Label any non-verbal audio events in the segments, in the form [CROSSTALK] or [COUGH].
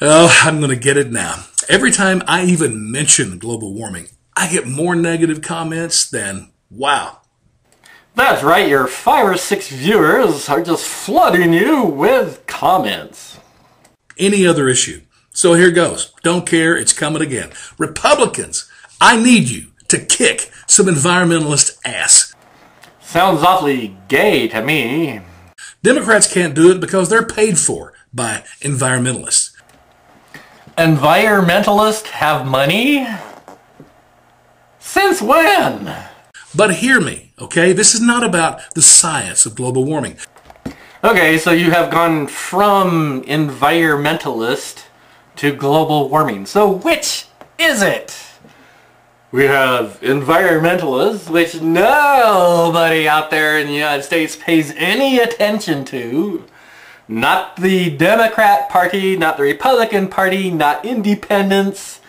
Oh, I'm going to get it now. Every time I even mention global warming, I get more negative comments than wow. That's right, your five or six viewers are just flooding you with comments. Any other issue. So here goes. Don't care, it's coming again. Republicans, I need you to kick some environmentalist ass. Sounds awfully gay to me. Democrats can't do it because they're paid for by environmentalists. Environmentalists have money? Since when? But hear me, okay? This is not about the science of global warming. Okay, so you have gone from environmentalist to global warming. So which is it? We have environmentalists, which nobody out there in the United States pays any attention to. Not the Democrat Party, not the Republican Party, not independents.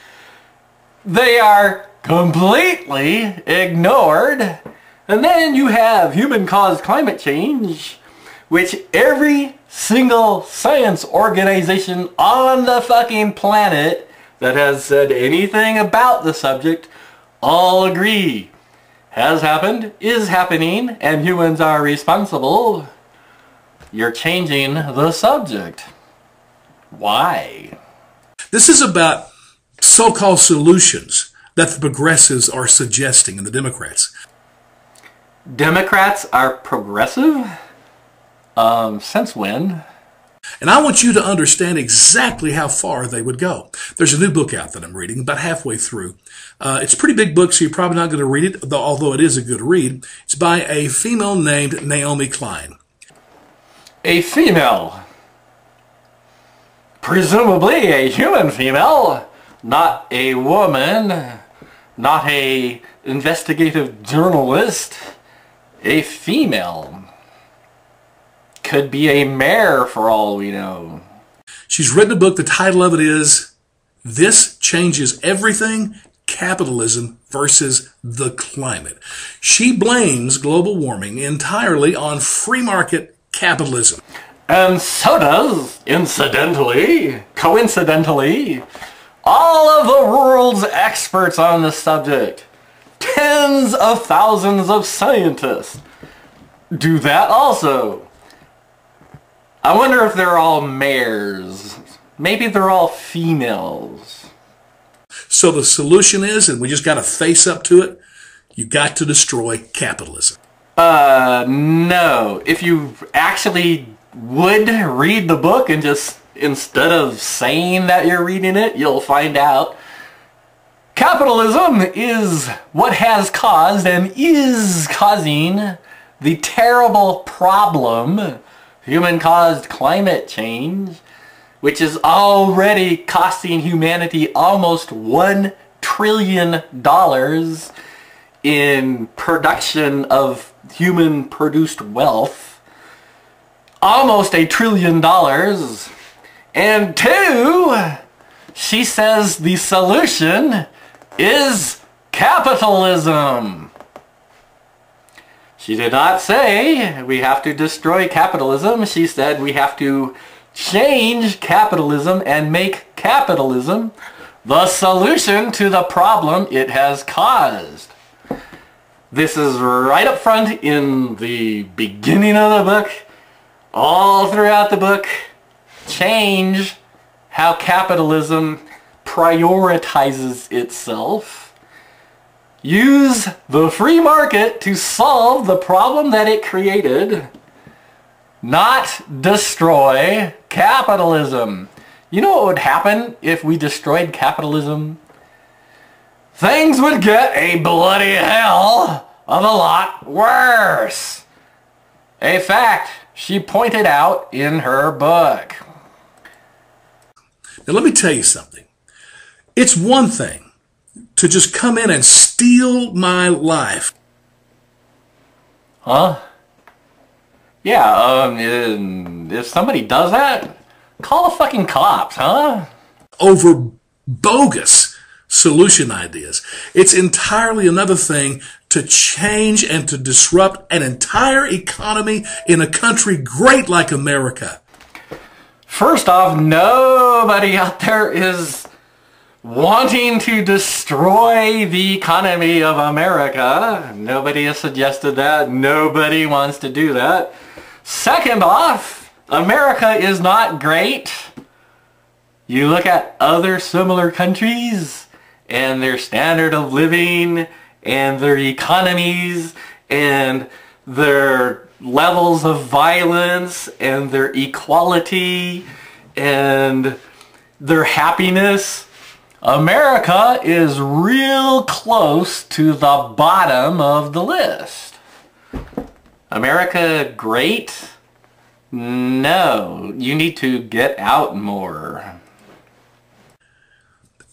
They are completely ignored. And then you have human-caused climate change, which every single science organization on the fucking planet that has said anything about the subject all agree has happened, is happening, and humans are responsible. You're changing the subject. Why? This is about so-called solutions that the progressives are suggesting and the Democrats. Democrats are progressive? Um, since when? And I want you to understand exactly how far they would go. There's a new book out that I'm reading, about halfway through. Uh, it's a pretty big book, so you're probably not going to read it, although it is a good read. It's by a female named Naomi Klein. A female? Presumably a human female, not a woman, not a investigative journalist, a female could be a mayor for all we know. She's written a book. The title of it is This Changes Everything Capitalism versus the Climate. She blames global warming entirely on free market capitalism. And so does, incidentally, coincidentally, all of the world's experts on the subject. Tens of thousands of scientists do that also. I wonder if they're all mares. Maybe they're all females. So the solution is, and we just got to face up to it, you got to destroy capitalism. Uh, no. If you actually would read the book and just, instead of saying that you're reading it, you'll find out. Capitalism is what has caused and is causing the terrible problem human-caused climate change, which is already costing humanity almost one trillion dollars in production of human-produced wealth. Almost a trillion dollars. And two, she says the solution is capitalism. She did not say we have to destroy capitalism. She said we have to change capitalism and make capitalism the solution to the problem it has caused. This is right up front in the beginning of the book, all throughout the book. Change how capitalism prioritizes itself use the free market to solve the problem that it created, not destroy capitalism. You know what would happen if we destroyed capitalism? Things would get a bloody hell of a lot worse. A fact she pointed out in her book. Now let me tell you something. It's one thing to just come in and steal my life. Huh? Yeah, um, if somebody does that, call the fucking cops, huh? Over bogus solution ideas. It's entirely another thing to change and to disrupt an entire economy in a country great like America. First off, nobody out there is wanting to destroy the economy of America. Nobody has suggested that. Nobody wants to do that. Second off, America is not great. You look at other similar countries and their standard of living and their economies and their levels of violence and their equality and their happiness. America is real close to the bottom of the list. America great? No, you need to get out more.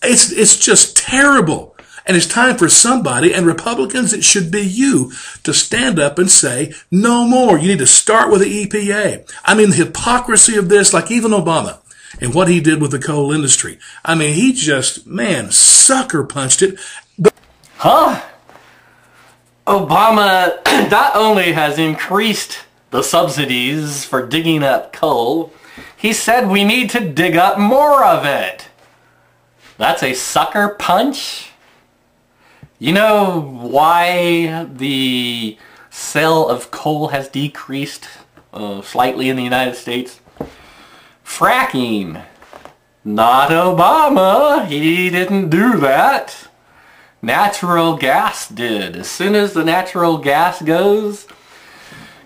It's, it's just terrible. And it's time for somebody, and Republicans, it should be you, to stand up and say, no more. You need to start with the EPA. I mean, the hypocrisy of this, like even Obama and what he did with the coal industry. I mean, he just, man, sucker punched it. But huh? Obama [CLEARS THROAT] not only has increased the subsidies for digging up coal, he said we need to dig up more of it. That's a sucker punch? You know why the sale of coal has decreased uh, slightly in the United States? Fracking. Not Obama. He didn't do that. Natural gas did. As soon as the natural gas goes,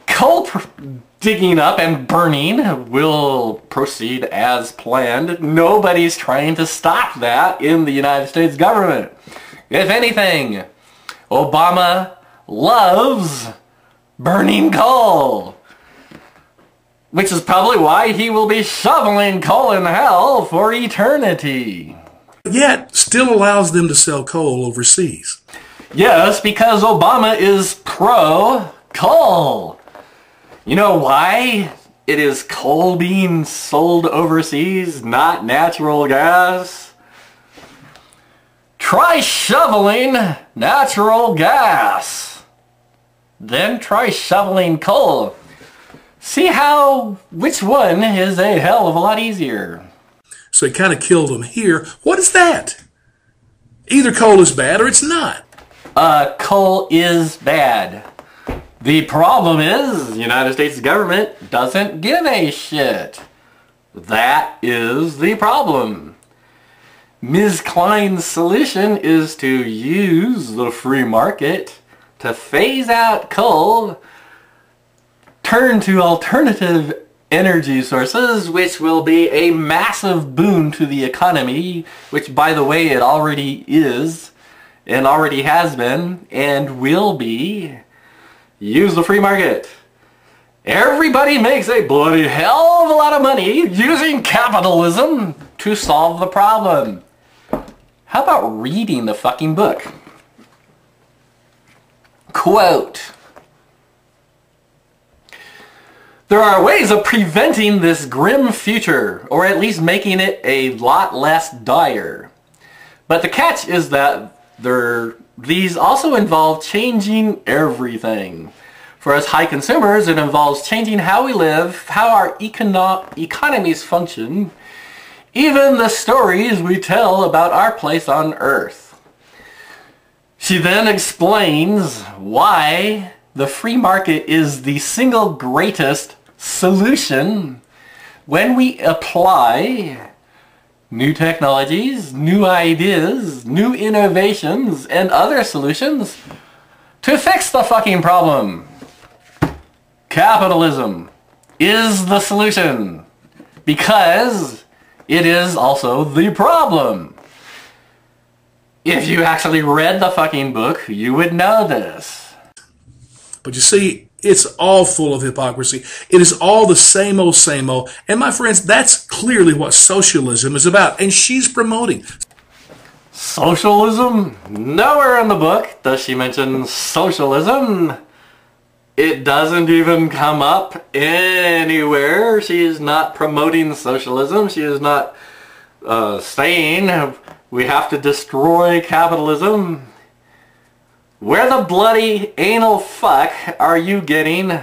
coal digging up and burning will proceed as planned. Nobody's trying to stop that in the United States government. If anything, Obama loves burning coal. Which is probably why he will be shoveling coal in hell for eternity. Yet, still allows them to sell coal overseas. Yes, because Obama is pro-coal. You know why it is coal being sold overseas, not natural gas? Try shoveling natural gas. Then try shoveling coal. See how, which one is a hell of a lot easier. So he kind of killed him here. What is that? Either coal is bad or it's not. Uh, coal is bad. The problem is the United States government doesn't give a shit. That is the problem. Ms. Klein's solution is to use the free market to phase out coal, turn to alternative energy sources, which will be a massive boon to the economy, which by the way it already is, and already has been, and will be. Use the free market. Everybody makes a bloody hell of a lot of money using capitalism to solve the problem. How about reading the fucking book? Quote. There are ways of preventing this grim future, or at least making it a lot less dire. But the catch is that there, these also involve changing everything. For us high consumers, it involves changing how we live, how our econo economies function, even the stories we tell about our place on earth. She then explains why the free market is the single greatest solution when we apply new technologies, new ideas, new innovations, and other solutions to fix the fucking problem. Capitalism is the solution because it is also the problem. If you actually read the fucking book, you would know this. But you see, it's all full of hypocrisy. It is all the same old, same old. And my friends, that's clearly what socialism is about. And she's promoting. Socialism? Nowhere in the book does she mention socialism. It doesn't even come up anywhere. She is not promoting socialism. She is not uh, saying we have to destroy capitalism. Where the bloody anal fuck are you getting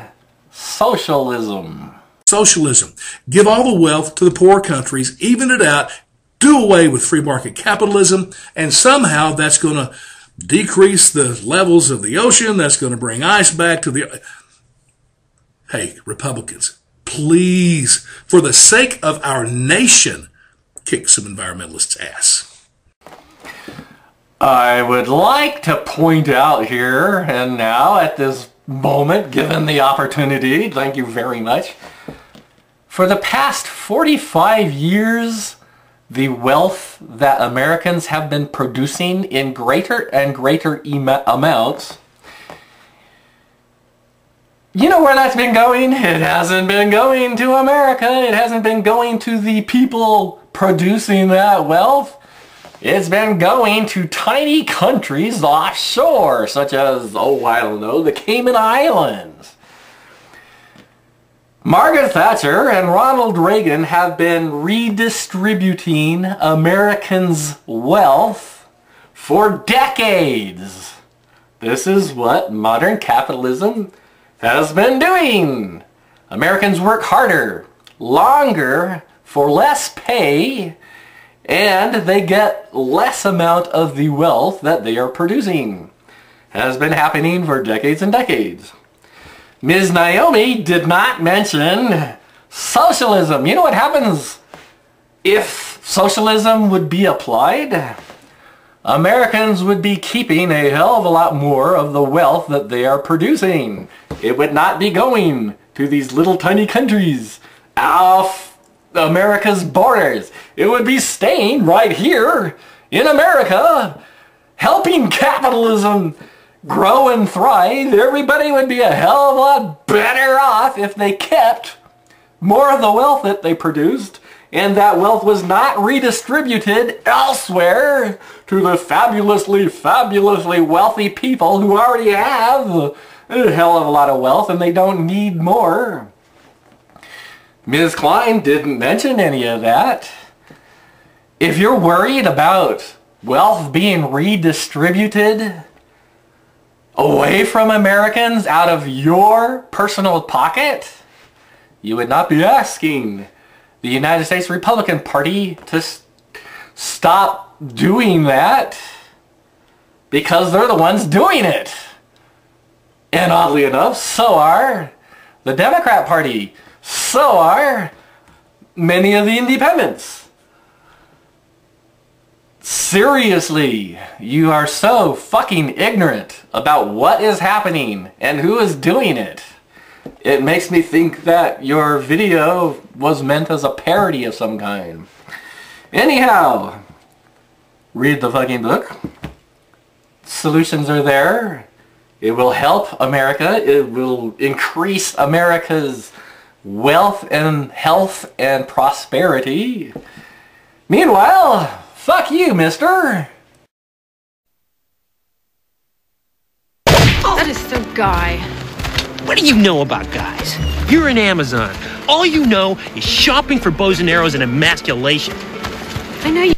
socialism? socialism. Give all the wealth to the poor countries, even it out, do away with free market capitalism, and somehow that's going to decrease the levels of the ocean. That's going to bring ice back to the. Hey, Republicans, please, for the sake of our nation, kick some environmentalists' ass. I would like to point out here and now at this moment, given the opportunity, thank you very much, for the past 45 years, the wealth that Americans have been producing in greater and greater amounts, you know where that's been going? It hasn't been going to America. It hasn't been going to the people producing that wealth. It's been going to tiny countries offshore, such as, oh, I don't know, the Cayman Islands. Margaret Thatcher and Ronald Reagan have been redistributing Americans' wealth for decades. This is what modern capitalism has been doing. Americans work harder, longer, for less pay, and they get less amount of the wealth that they are producing. Has been happening for decades and decades. Ms. Naomi did not mention socialism. You know what happens if socialism would be applied? Americans would be keeping a hell of a lot more of the wealth that they are producing. It would not be going to these little tiny countries off America's borders. It would be staying right here in America, helping capitalism grow and thrive. Everybody would be a hell of a lot better off if they kept more of the wealth that they produced and that wealth was not redistributed elsewhere to the fabulously, fabulously wealthy people who already have a hell of a lot of wealth and they don't need more. Ms. Klein didn't mention any of that. If you're worried about wealth being redistributed away from Americans out of your personal pocket, you would not be asking the United States Republican Party to stop doing that because they're the ones doing it. And oddly enough, so are the Democrat Party. So are many of the independents. Seriously, you are so fucking ignorant about what is happening and who is doing it. It makes me think that your video was meant as a parody of some kind. Anyhow, read the fucking book. Solutions are there. It will help America. It will increase America's wealth and health and prosperity. Meanwhile, fuck you, mister. Oh, that is so guy. What do you know about guys? You're an Amazon. All you know is shopping for bows and arrows and emasculation. I know you